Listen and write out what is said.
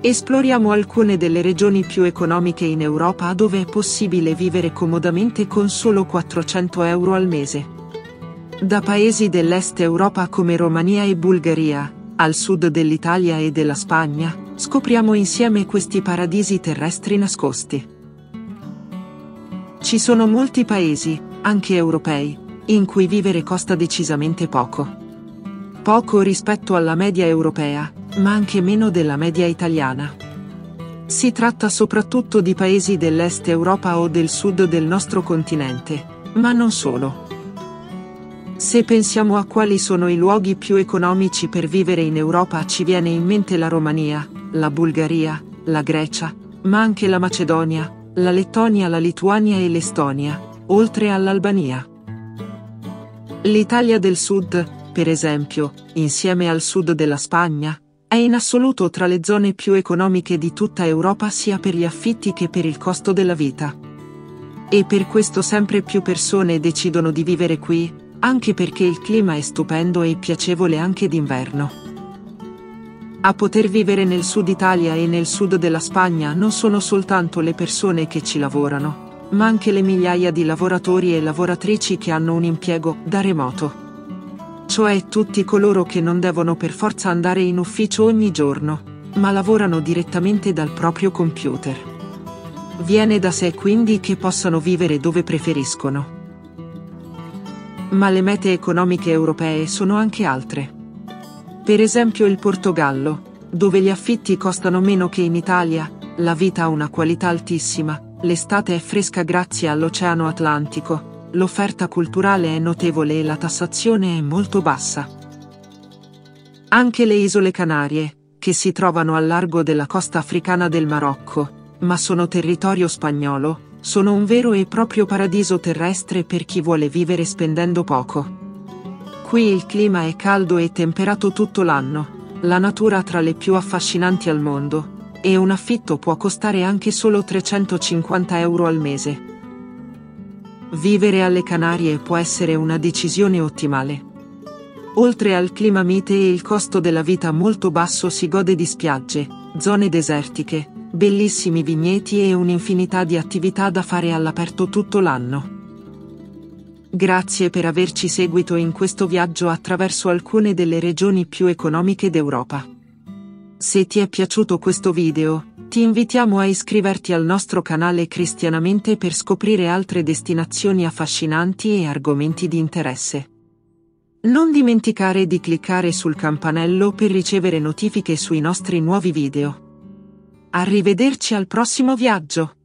Esploriamo alcune delle regioni più economiche in Europa dove è possibile vivere comodamente con solo 400 euro al mese. Da paesi dell'est Europa come Romania e Bulgaria, al sud dell'Italia e della Spagna, scopriamo insieme questi paradisi terrestri nascosti. Ci sono molti paesi, anche europei, in cui vivere costa decisamente poco. Poco rispetto alla media europea, ma anche meno della media italiana. Si tratta soprattutto di paesi dell'est Europa o del sud del nostro continente, ma non solo. Se pensiamo a quali sono i luoghi più economici per vivere in Europa ci viene in mente la Romania, la Bulgaria, la Grecia, ma anche la Macedonia, la Lettonia, la Lituania e l'Estonia, oltre all'Albania. L'Italia del Sud, per esempio, insieme al sud della Spagna, è in assoluto tra le zone più economiche di tutta Europa sia per gli affitti che per il costo della vita. E per questo sempre più persone decidono di vivere qui, anche perché il clima è stupendo e piacevole anche d'inverno. A poter vivere nel sud Italia e nel sud della Spagna non sono soltanto le persone che ci lavorano, ma anche le migliaia di lavoratori e lavoratrici che hanno un impiego da remoto cioè tutti coloro che non devono per forza andare in ufficio ogni giorno, ma lavorano direttamente dal proprio computer. Viene da sé quindi che possano vivere dove preferiscono. Ma le mete economiche europee sono anche altre. Per esempio il Portogallo, dove gli affitti costano meno che in Italia, la vita ha una qualità altissima, l'estate è fresca grazie all'Oceano Atlantico, l'offerta culturale è notevole e la tassazione è molto bassa. Anche le isole Canarie, che si trovano al largo della costa africana del Marocco, ma sono territorio spagnolo, sono un vero e proprio paradiso terrestre per chi vuole vivere spendendo poco. Qui il clima è caldo e temperato tutto l'anno, la natura tra le più affascinanti al mondo, e un affitto può costare anche solo 350 euro al mese. Vivere alle Canarie può essere una decisione ottimale. Oltre al clima mite e il costo della vita molto basso si gode di spiagge, zone desertiche, bellissimi vigneti e un'infinità di attività da fare all'aperto tutto l'anno. Grazie per averci seguito in questo viaggio attraverso alcune delle regioni più economiche d'Europa. Se ti è piaciuto questo video, ti invitiamo a iscriverti al nostro canale Cristianamente per scoprire altre destinazioni affascinanti e argomenti di interesse. Non dimenticare di cliccare sul campanello per ricevere notifiche sui nostri nuovi video. Arrivederci al prossimo viaggio!